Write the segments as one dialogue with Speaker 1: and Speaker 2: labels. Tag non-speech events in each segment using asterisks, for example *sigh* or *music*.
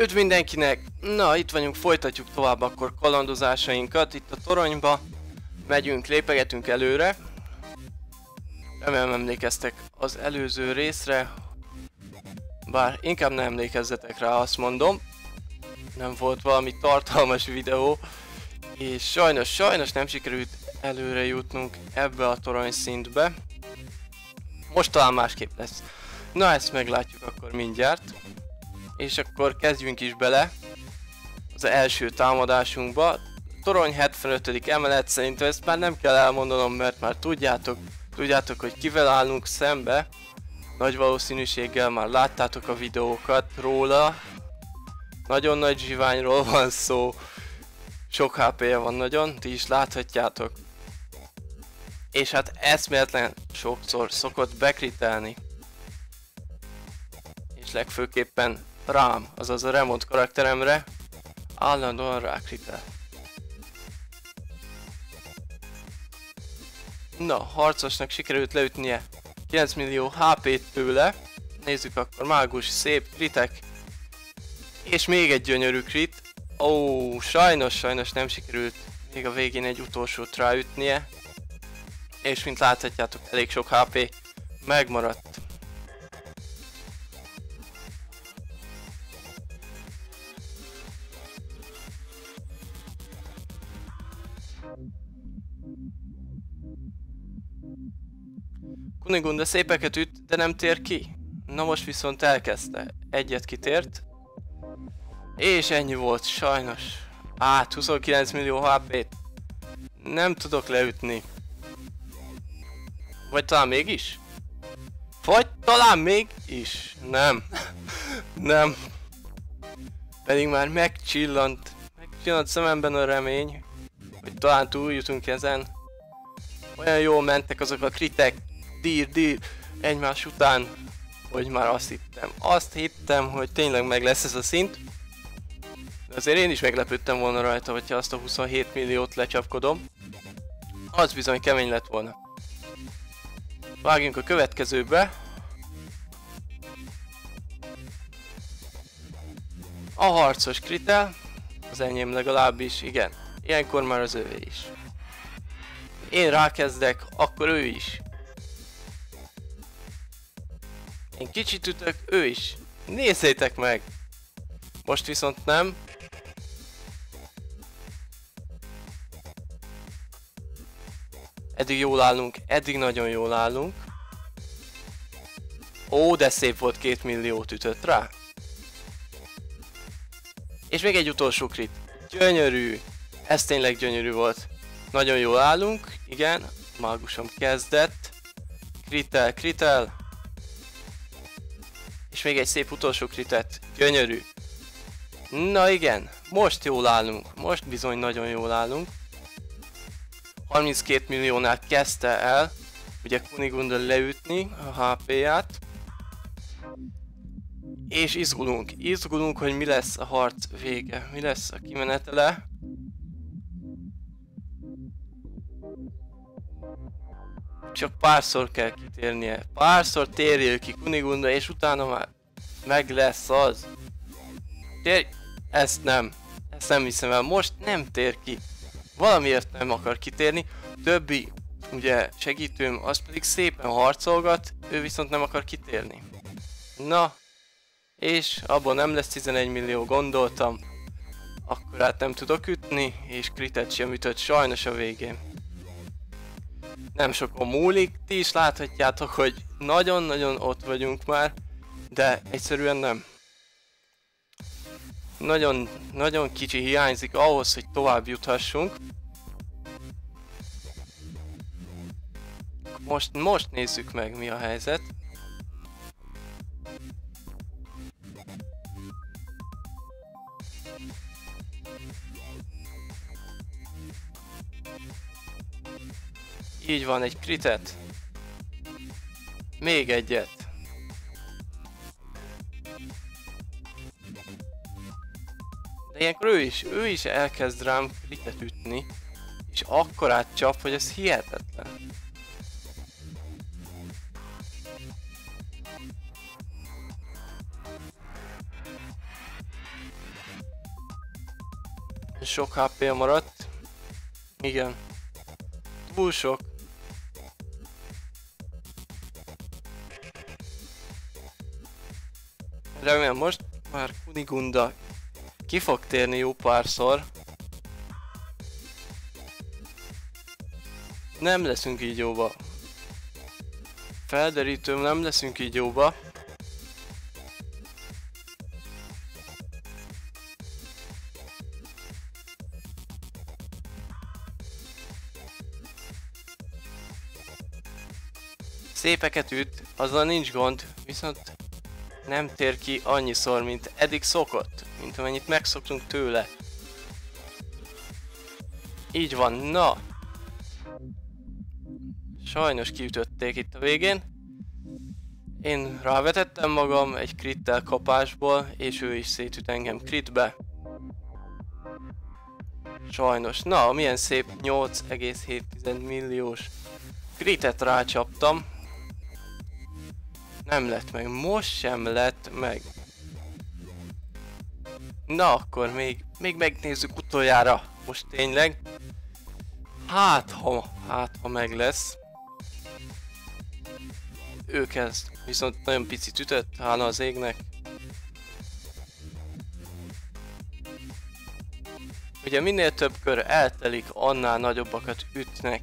Speaker 1: Üdv mindenkinek! Na, itt vagyunk, folytatjuk tovább akkor kalandozásainkat itt a toronyba. Megyünk, lépegetünk előre. Remélem emlékeztek az előző részre. Bár inkább nem emlékezzetek rá, azt mondom. Nem volt valami tartalmas videó. És sajnos, sajnos nem sikerült előre jutnunk ebbe a torony szintbe. Most talán másképp lesz. Na ezt meglátjuk akkor mindjárt. És akkor kezdjünk is bele az első támadásunkba. Torony 75. emelet, szerintem ezt már nem kell elmondanom, mert már tudjátok, tudjátok, hogy kivel állunk szembe. Nagy valószínűséggel már láttátok a videókat róla. Nagyon nagy zsiványról van szó. Sok HP-je van nagyon, ti is láthatjátok. És hát eszméletlen sokszor szokott bekritelni. És legfőképpen rám, azaz a Remont karakteremre állandóan rákritel. Na, harcosnak sikerült leütnie 9 millió HP-t tőle. Nézzük akkor, mágus, szép kritek. És még egy gyönyörű krit. Ó, sajnos, sajnos nem sikerült még a végén egy utolsót ráütnie. És mint láthatjátok, elég sok HP megmaradt. Kunigunda szépeket üt, de nem tér ki. Na most viszont elkezdte. Egyet kitért. És ennyi volt, sajnos. Át, 29 millió HP-t. Nem tudok leütni. Vagy talán mégis? Vagy talán még is. Nem. *laughs* nem. Pedig már megcsillant. Megcsillant szememben a remény. Talán túljutunk ezen. Olyan jól mentek azok a kritek dír, dír egymás után, hogy már azt hittem. Azt hittem, hogy tényleg meg lesz ez a szint. De azért én is meglepődtem volna rajta, hogyha azt a 27 milliót lecsapkodom. Az bizony kemény lett volna. Vágjunk a következőbe. A harcos kritel, az enyém legalábbis, igen. Ilyenkor már az övé is. Én rákezdek, akkor ő is. Én kicsit ütök, ő is. Nézzétek meg! Most viszont nem. Eddig jól állunk, eddig nagyon jól állunk. Ó, de szép volt, két milliót ütött rá. És még egy utolsó krit. Gyönyörű! Ez tényleg gyönyörű volt. Nagyon jól állunk, igen. Mágusom kezdett. Kritel, kritel. És még egy szép utolsó kritet. Gyönyörű. Na igen, most jól állunk. Most bizony nagyon jól állunk. 32 milliónál kezdte el, ugye Kunigunda leütni a HP-ját. És izgulunk, izgulunk, hogy mi lesz a harc vége, mi lesz a kimenetele. Csak párszor kell kitérnie. Párszor térjél ki Kunigunda, és utána már meg lesz az. Térj! Ezt nem. Ezt nem hiszem el. Most nem tér ki. Valamiért nem akar kitérni. Többi, ugye segítőm, az pedig szépen harcolgat, ő viszont nem akar kitérni. Na, és abban nem lesz 11 millió, gondoltam. Akkor hát nem tudok ütni, és kritet sem ütött sajnos a végén nem sokon múlik, ti is láthatjátok, hogy nagyon-nagyon ott vagyunk már, de egyszerűen nem. Nagyon, nagyon kicsi hiányzik ahhoz, hogy tovább juthassunk. Most, most nézzük meg mi a helyzet. Így van, egy kritet. Még egyet. De ilyenkor ő is, ő is elkezd rám kritet ütni. És akkor átcsap, hogy ez hihetetlen. sok hp maradt. Igen. Túl sok. Remélem most már Kunigunda ki fog térni jó párszor. Nem leszünk így jóba. Felderítőm, nem leszünk így jóba. Szépeket üt, azzal nincs gond, viszont nem tér ki annyiszor, mint eddig szokott, mint amennyit megszoktunk tőle. Így van, na! Sajnos kiütötték itt a végén. Én rávetettem magam egy krittel kapásból, és ő is szétüt engem kritbe. Sajnos. Na, milyen szép 8,7 milliós kritet rácsaptam. Nem lett meg, most sem lett meg. Na akkor még, még megnézzük utoljára. Most tényleg. Hát ha, hát ha meg lesz. Ő kezd, viszont nagyon picit ütött, hála az égnek. Ugye minél több kör eltelik, annál nagyobbakat ütnek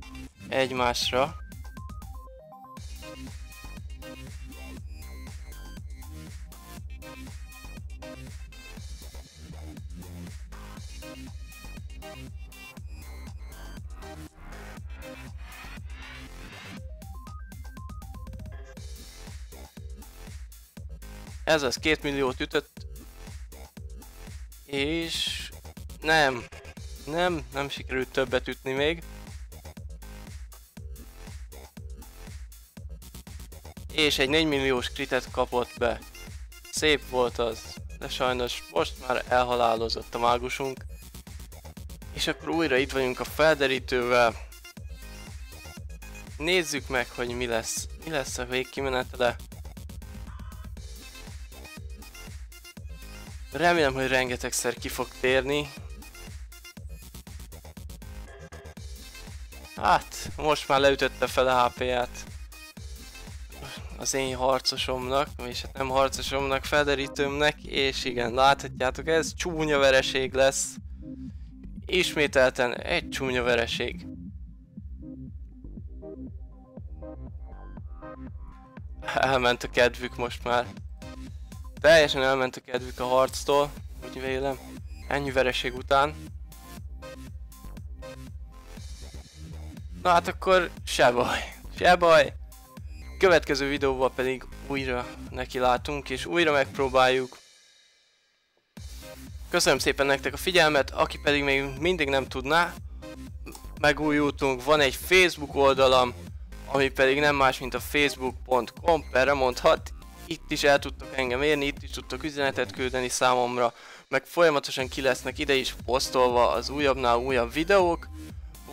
Speaker 1: egymásra. Ez az, két milliót ütött. És... Nem. Nem, nem sikerült többet ütni még. És egy 4 milliós kritet kapott be. Szép volt az, de sajnos most már elhalálozott a mágusunk. És akkor újra itt vagyunk a felderítővel. Nézzük meg, hogy mi lesz, mi lesz a végkimenetele. Remélem, hogy rengetegszer ki fog térni. Hát, most már leütötte fel a HP-ját az én harcosomnak, és hát nem harcosomnak, felderítőmnek, és igen, láthatjátok, ez csúnya vereség lesz. Ismételten egy csúnya vereség. Elment a kedvük most már. Teljesen elment a kedvük a harctól, úgy vélem. Ennyi vereség után. Na hát akkor se baj, se baj. Következő videóban pedig újra neki látunk, és újra megpróbáljuk. Köszönöm szépen nektek a figyelmet, aki pedig még mindig nem tudná, megújultunk, van egy Facebook oldalam, ami pedig nem más, mint a facebook.com per mondhat itt is el tudtok engem érni, itt is tudtok üzenetet küldeni számomra, meg folyamatosan ki lesznek ide is posztolva az újabbnál újabb videók,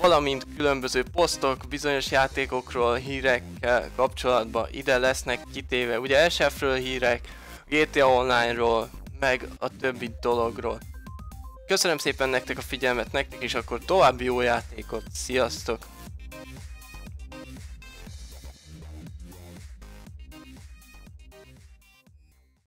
Speaker 1: valamint különböző posztok bizonyos játékokról, hírekkel kapcsolatban ide lesznek kitéve. Ugye SF-ről hírek, GTA Online-ról, meg a többi dologról. Köszönöm szépen nektek a figyelmet, nektek is akkor további jó játékot, sziasztok!